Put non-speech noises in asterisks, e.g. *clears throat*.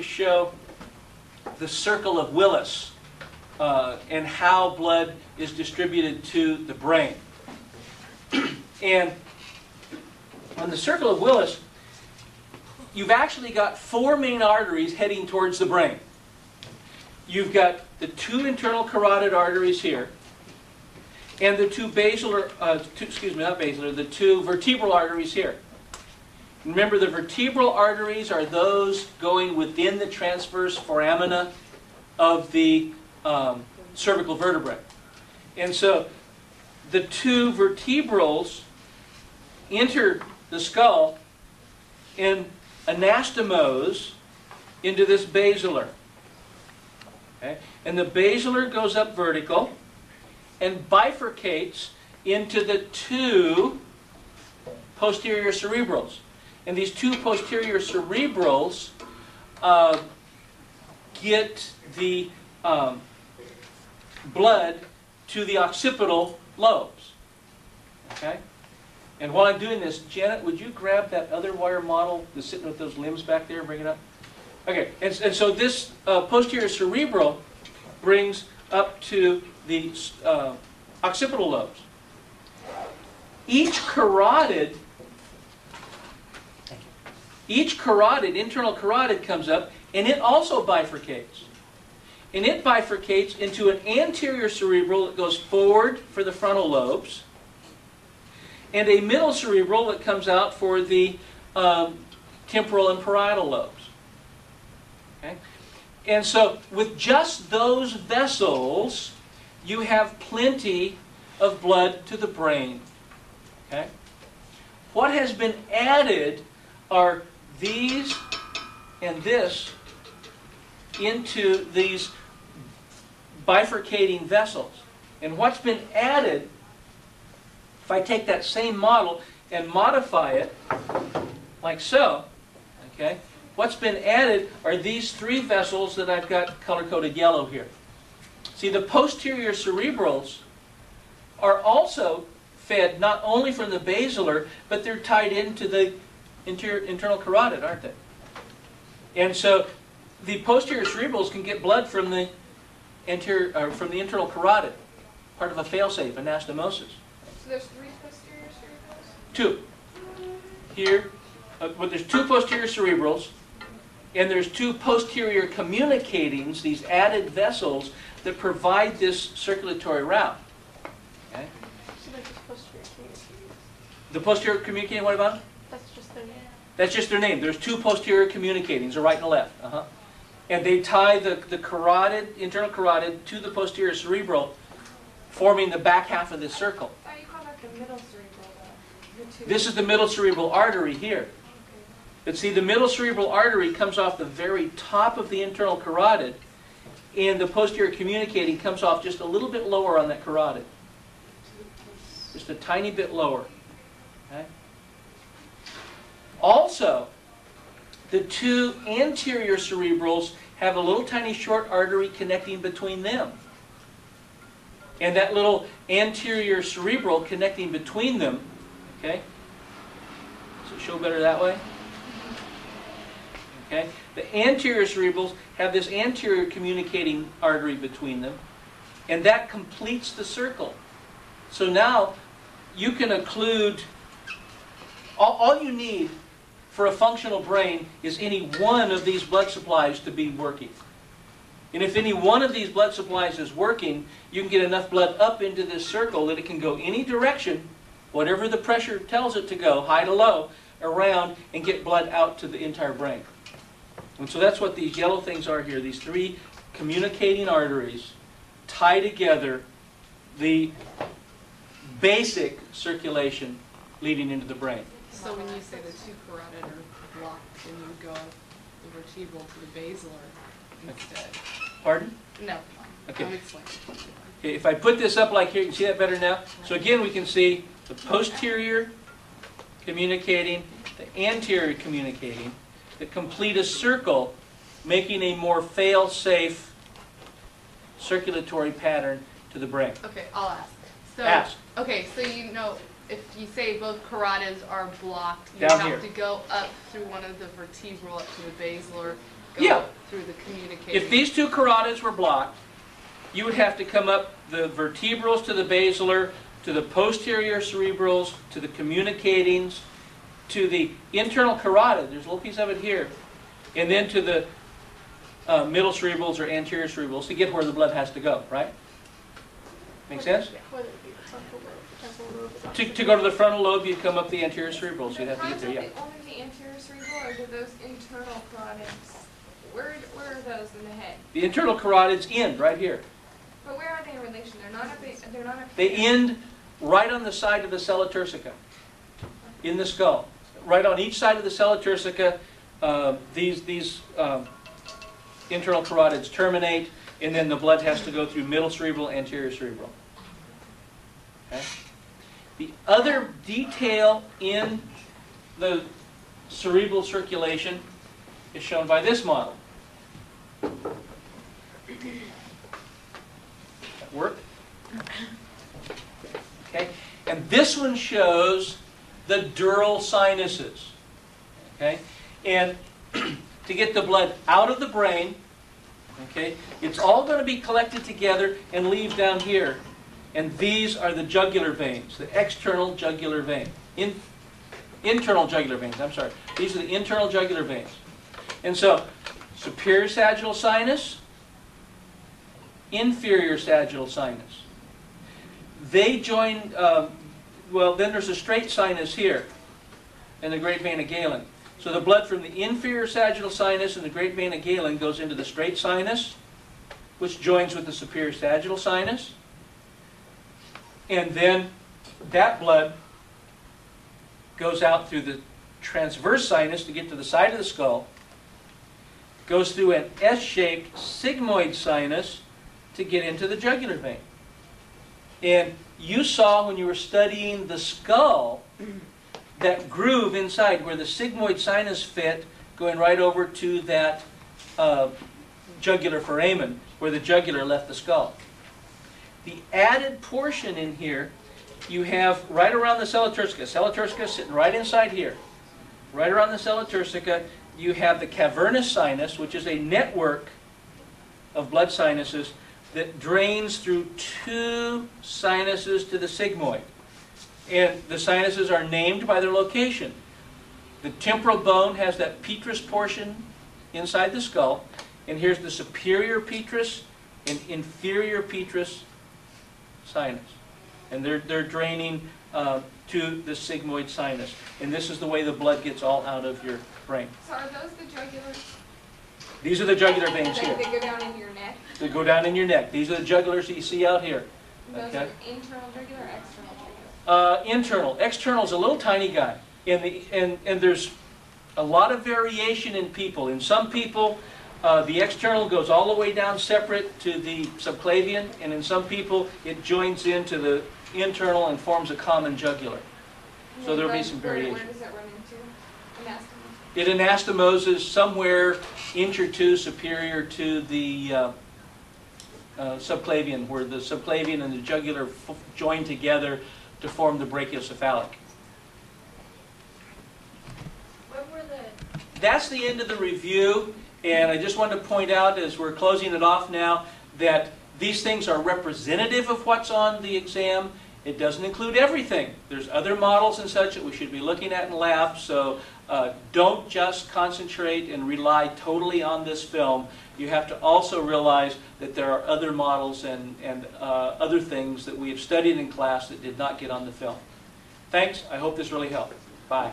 to show the circle of Willis uh, and how blood is distributed to the brain. *clears throat* and on the circle of Willis, you've actually got four main arteries heading towards the brain. You've got the two internal carotid arteries here, and the two basilar, uh, two, excuse me, not basilar, the two vertebral arteries here. Remember, the vertebral arteries are those going within the transverse foramina of the um, cervical vertebrae. And so the two vertebrals enter the skull and anastomose into this basilar. Okay? And the basilar goes up vertical and bifurcates into the two posterior cerebrals. And these two posterior cerebrals uh, get the um, blood to the occipital lobes. Okay? And while I'm doing this, Janet, would you grab that other wire model that's sitting with those limbs back there and bring it up? Okay, and, and so this uh, posterior cerebral brings up to the uh, occipital lobes. Each carotid, each carotid, internal carotid comes up, and it also bifurcates. And it bifurcates into an anterior cerebral that goes forward for the frontal lobes, and a middle cerebral that comes out for the um, temporal and parietal lobes. Okay? And so with just those vessels, you have plenty of blood to the brain. Okay? What has been added are these and this into these bifurcating vessels. And what's been added, if I take that same model and modify it like so, okay, what's been added are these three vessels that I've got color-coded yellow here. See, the posterior cerebrals are also fed not only from the basilar, but they're tied into the interior, internal carotid, aren't they? And so the posterior cerebrals can get blood from the anterior, uh, from the internal carotid, part of a failsafe, anastomosis. So there's three posterior cerebrals? Two. Here, uh, but there's two posterior cerebrals, and there's two posterior communicatings, these added vessels that provide this circulatory route. Okay? So they're just posterior communicating. The posterior communicating, what about? That's just their name. That's just their name. There's two posterior communicatings, a right and a left. Uh-huh. And they tie the, the carotid, internal carotid, to the posterior cerebral, forming the back half of this circle. Oh, you call that the middle cerebral? The. This is the middle cerebral artery here. Okay. But see, the middle cerebral artery comes off the very top of the internal carotid, and the posterior communicating comes off just a little bit lower on that carotid. Just a tiny bit lower. Okay? Also, the two anterior cerebrals have a little tiny short artery connecting between them. And that little anterior cerebral connecting between them, okay? Does it show better that way? Okay? The anterior cerebrals have this anterior communicating artery between them, and that completes the circle. So now you can occlude, all, all you need for a functional brain is any one of these blood supplies to be working. And if any one of these blood supplies is working, you can get enough blood up into this circle that it can go any direction, whatever the pressure tells it to go, high to low, around, and get blood out to the entire brain. And so that's what these yellow things are here. These three communicating arteries tie together the basic circulation leading into the brain. So when you say the two carotid are blocked, then you go the vertebral to the basilar instead. Pardon? No, Okay. Okay, If I put this up like here, you can see that better now? So again, we can see the posterior communicating, the anterior communicating, that complete a circle, making a more fail-safe circulatory pattern to the brain. Okay, I'll ask. So, Ask. Okay, so you know, if you say both carotids are blocked, you Down have here. to go up through one of the vertebral up to the basilar, Yeah. go through the communicating. If these two carotids were blocked, you would have to come up the vertebrals to the basilar, to the posterior cerebrals, to the communicatings, to the internal carotid, there's a little piece of it here, and then to the uh, middle cerebrals or anterior cerebrals to get where the blood has to go, right? Make sense? Whether it be the temporal lobe, the temporal lobe is on To, to go to the frontal lobe, you'd come up the anterior cerebrals, you'd have to get there, yeah. Only the anterior cerebral, or do those internal carotids, where, where are those in the head? The internal carotids end right here. But where are they in relation? They're not up, they're not up They end right on the side of the sella turcica, in the skull. Right on each side of the sella turcica, uh, these, these um, internal carotids terminate, and then the blood has to go through middle cerebral, anterior cerebral. Okay? The other detail in the cerebral circulation is shown by this model. That work? Okay, and this one shows the dural sinuses. Okay, and *clears throat* to get the blood out of the brain, okay, it's all going to be collected together and leave down here. And these are the jugular veins, the external jugular vein. In, internal jugular veins, I'm sorry. These are the internal jugular veins. And so, superior sagittal sinus, inferior sagittal sinus. They join, um, well, then there's a straight sinus here in the great vein of Galen. So the blood from the inferior sagittal sinus and the great vein of Galen goes into the straight sinus, which joins with the superior sagittal sinus. And then that blood goes out through the transverse sinus to get to the side of the skull, goes through an S-shaped sigmoid sinus to get into the jugular vein. And you saw when you were studying the skull, that groove inside where the sigmoid sinus fit, going right over to that uh, jugular foramen, where the jugular left the skull. The added portion in here, you have right around the. Sella turcica sitting right inside here. Right around the sella turcica, you have the cavernous sinus, which is a network of blood sinuses that drains through two sinuses to the sigmoid. And the sinuses are named by their location. The temporal bone has that petrous portion inside the skull, and here's the superior petrous and inferior petrous sinus. And they're, they're draining uh, to the sigmoid sinus. And this is the way the blood gets all out of your brain. So are those the jugulars? These are the jugular veins here. they go down into your neck? They go down in your neck. These are the jugulars that you see out here. Those Okay. are internal jugular or external jugular? Uh, internal. External is a little tiny guy. And, the, and, and there's a lot of variation in people. In some people, uh, the external goes all the way down separate to the subclavian, and in some people, it joins into the internal and forms a common jugular. And So there'll be some variation. Where does it run into? It anastomoses somewhere inch or two superior to the uh, uh, subclavian, where the subclavian and the jugular f- join together to form the brachiocephalic. What were the, That's the end of the review, and I just wanted to point out, as we're closing it off now, that these things are representative of what's on the exam. It doesn't include everything. There's other models and such that we should be looking at in lab, so uh, don't just concentrate and rely totally on this film. You have to also realize that there are other models and, and uh, other things that we have studied in class that did not get on the film. Thanks, I hope this really helped. Bye.